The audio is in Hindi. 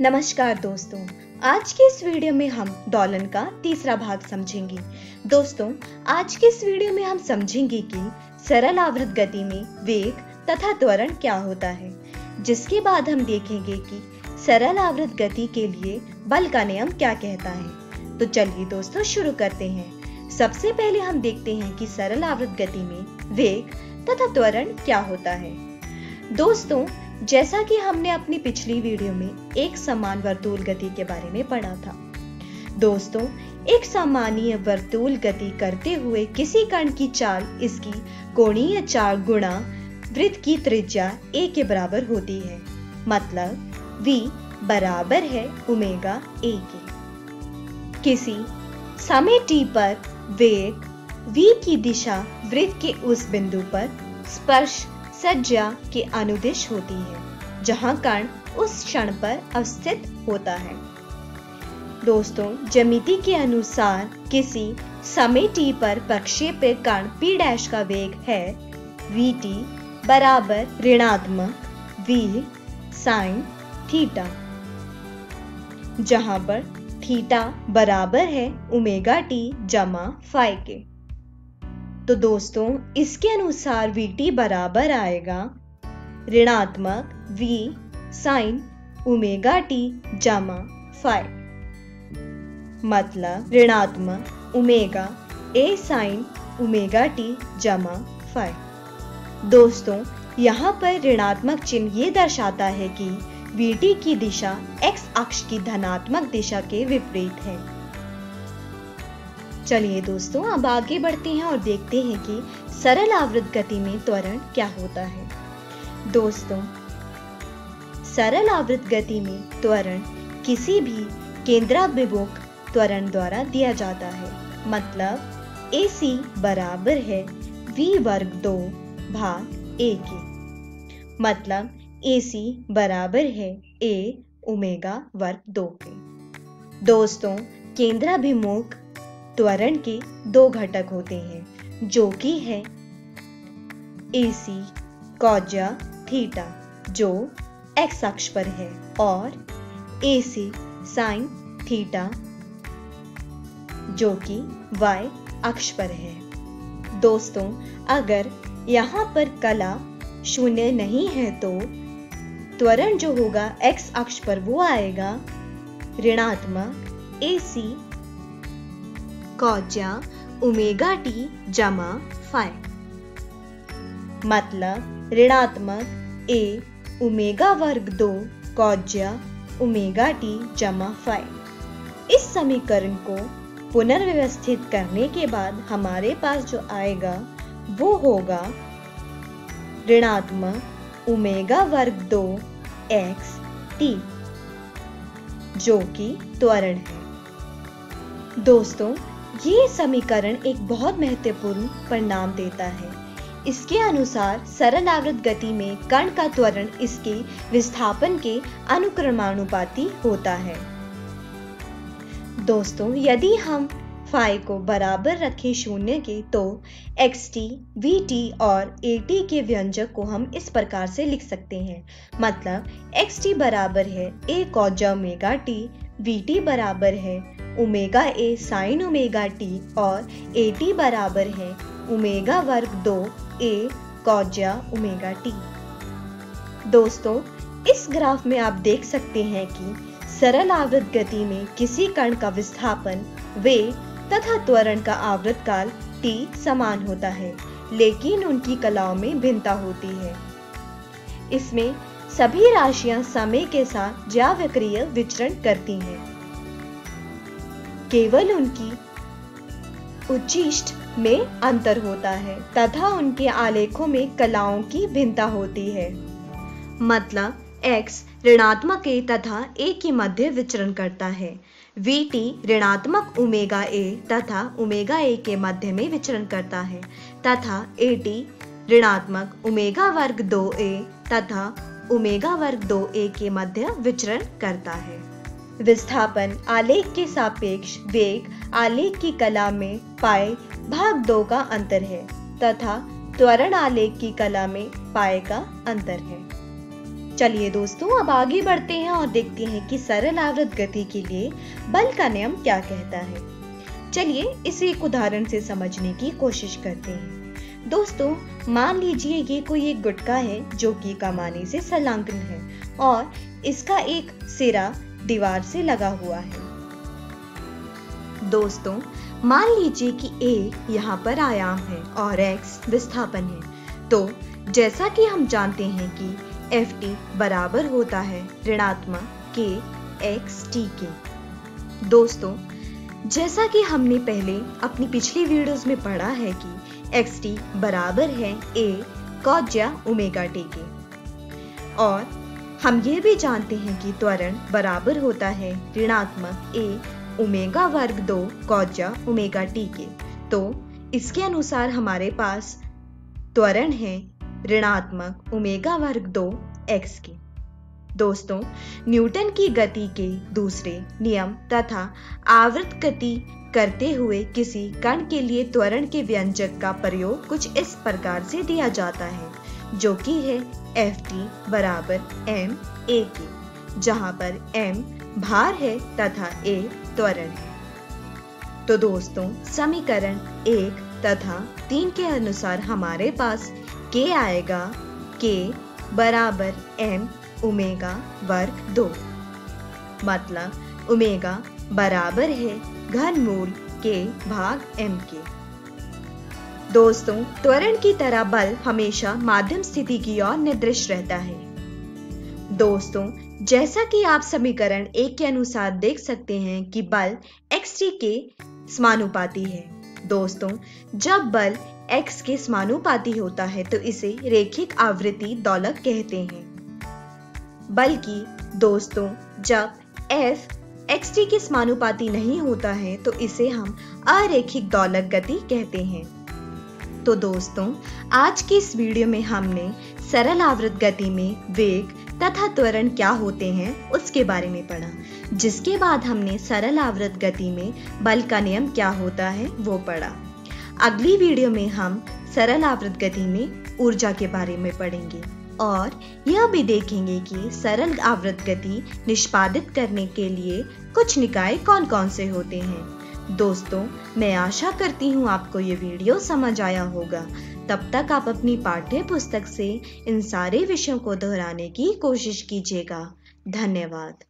नमस्कार दोस्तों, आज के इस वीडियो में हम दोलन का तीसरा भाग समझेंगे। दोस्तों, आज के इस वीडियो में हम समझेंगे कि सरल आवृत गति में वेग तथा त्वरण क्या होता है, जिसके बाद हम देखेंगे कि सरल आवृत गति के लिए बल का नियम क्या कहता है। तो चलिए दोस्तों, शुरू करते हैं। सबसे पहले हम देखते हैं कि सरल आवृत गति में वेग तथा त्वरण क्या होता है। दोस्तों जैसा कि हमने अपनी पिछली वीडियो में एक समान वर्तुल गति के बारे में पढ़ा था। दोस्तों, एक सामान्य वर्तुल गति करते हुए किसी कण की चाल इसकी कोणीय चाल गुणा वृत्त की त्रिज्या a के बराबर होती है। मतलब v बराबर है ओमेगा a के। किसी समय t पर वेग v की दिशा वृत्त के उस बिंदु पर स्पर्श सज्जा के अनुदिश होती है, जहाँ कण उस क्षण पर अवस्थित होता है। दोस्तों जमिति के अनुसार किसी समय t पर प्रक्षेपित कण p डैश का वेग है vt बराबर ऋणात्मक v साइन थीटा जहाँ पर थीटा बराबर है ओमेगा टी जमा फाइ के। तो दोस्तों, इसके अनुसार वी टी बराबर आएगा ऋणात्मक v साइन ओमेगा टी जमा फाइव मतलब ऋणात्मक omega A sine omega T जमा फाइव दोस्तों, यहाँ पर ऋणात्मक चिन्ह ये दर्शाता है कि वी की दिशा x अक्ष की धनात्मक दिशा के विपरीत है। चलिए दोस्तों, अब आगे बढ़ते हैं और देखते हैं कि सरल आवृत गति में त्वरण क्या होता है। दोस्तों, सरल आवृत गति में त्वरण किसी भी केंद्राभिमुख त्वरण द्वारा दिया जाता है। मतलब ए सी बराबर है v वर्ग दो भाग ए के। मतलब ए सी बराबर है ए ओमेगा वर्ग दो के। दोस्तों, केंद्राभिमुख त्वरण के दो घटक होते हैं, जो कि है ए सी कॉजा थीटा जो एक्स अक्ष पर है, और ए सी साइन थीटा जो कि वाई अक्ष पर है। दोस्तों, अगर यहाँ पर कला शून्य नहीं है तो त्वरण जो होगा एक्स अक्ष पर वो आएगा ऋणात्मक ए सी कॉजा ओमेगा टी, जमा फाइव मतलब ऋणात्मक, ए ओमेगा वर्ग दो, कॉजा ओमेगा टी, जमा फाइव इस समीकरण को पुनर्व्यवस्थित करने के बाद हमारे पास जो आएगा, वो होगा ऋणात्मक ओमेगा वर्ग दो एक्स टी जो कि त्वरण है। दोस्तों ये समीकरण एक बहुत महत्वपूर्ण परिणाम देता है। इसके अनुसार सरल आवृत गति में कण का त्वरण इसके विस्थापन के अनुक्रमानुपाती होता है। दोस्तों, यदि हम फाइ को बराबर रखें शून्य के तो एक्स टी, वी टी और ए टी के व्यंजक को हम इस प्रकार से लिख सकते हैं। मतलब एक्स टी बराबर है, A cos omega T, V T बराबर है omega A sine omega T और ए टी बराबर है ओमेगा वर्ग दो ए कॉजा ओमेगा टी। दोस्तों, इस ग्राफ में आप देख सकते हैं कि सरल आवृत गति में किसी कण का विस्थापन, वे तथा त्वरण का आवृत काल टी समान होता है, लेकिन उनकी कलाओं में भिन्नता होती है। इसमें सभी राशियाँ समय के साथ ज्यावक्रिय विचरण करती हैं। केवल उनकी उच्चिष्ट में अंतर होता है, तथा उनके आलेखों में कलाओं की भिन्नता होती है। मतलब x ऋणात्मक a तथा a के मध्य विचरण करता है। टी ऋणात्मक ओमेगा ए तथा ओमेगा ए के मध्य में विचरण करता है, तथा ए टी ऋणात्मक ओमेगा वर्ग दो ए तथा ओमेगा वर्ग दो ए के मध्य विचरण करता है। विस्थापन, आलेख के सापेक्ष वेग, आलेख की कला में पाए भाग दो का अंतर है, तथा त्वरण आलेख की कला में पाए का अंतर है। चलिए दोस्तों, अब आगे बढ़ते हैं और देखते हैं कि सरल आवृत गति के लिए बल का नियम क्या कहता है। चलिए इसे एक उदाहरण से समझने की कोशिश करते हैं। दोस्तों, मान लीजिए ये कोई एक गुटका है, जो कि कमाने से संलग्न है, और इसका एक सिरा दीवार से लगा हुआ है। दोस्तों, मान लीजिए कि a यहाँ पर आयाम है और x विस्थापन है। तो जैसा कि हम जानते हैं कि एफ़ टी बराबर होता है ऋणात्मक के एक्स टी के। दोस्तों, जैसा कि हमने पहले अपनी पिछली वीडियोस में पढ़ा है कि एक्स टी बराबर है ए कॉज्या ओमेगा टी के। और हम ये भी जानते हैं कि त्वरण बराबर होता है ऋणात्मक ए ओमेगा वर्ग दो कॉज्या ओमेगा टी के। तो इसके अनुसार हमारे पास त्वरण है ऋणात्मक ओमेगा वर्ग दो एक्स के। दोस्तों, न्यूटन की गति के दूसरे नियम तथा आवृत गति करते हुए किसी कण के लिए त्वरण के व्यंजक का प्रयोग कुछ इस प्रकार से दिया जाता है। जो कि है एफ़ टी बराबर एम ए के जहाँ पर एम भार है तथा ए त्वरण। है तो दोस्तों, समीकरण एक तथा तीन के अनुसार हमारे पास के आएगा। के बराबर एम उमेगा वर्ग दो। मतलब उमेगा बराबर है घन मूल के भाग एम के। दोस्तों, त्वरण की तरह बल हमेशा माध्यम स्थिति की ओर निर्दिष्ट रहता है। दोस्तों, जैसा कि आप समीकरण एक के अनुसार देख सकते हैं कि बल एक्स टी के समानुपाती है। दोस्तों, जब बल x के समानुपाती होता है तो इसे रेखिक आवृत्ति दौलक कहते हैं। बल्कि, दोस्तों, जब f xt के समानुपाती नहीं होता है तो इसे हम अरेखिक दौलक गति कहते हैं। तो दोस्तों, आज की इस वीडियो में हमने सरल आवृत गति में वेग तथा त्वरण क्या होते हैं उसके बारे में पढ़ा। जिसके बाद हमने सरल आवृत गति में बल का नियम क्या होता है वो पढ़ा। अगली वीडियो में हम सरल आवृत गति में ऊर्जा के बारे में पढ़ेंगे और यह भी देखेंगे कि सरल आवृत गति निष्पादित करने के लिए कुछ निकाय कौन कौन से होते हैं। दोस्तों, मैं आशा करती हूँ आपको ये वीडियो समझ आया होगा। तब तक आप अपनी पाठ्य पुस्तक से इन सारे विषयों को दोहराने की कोशिश कीजिएगा। धन्यवाद।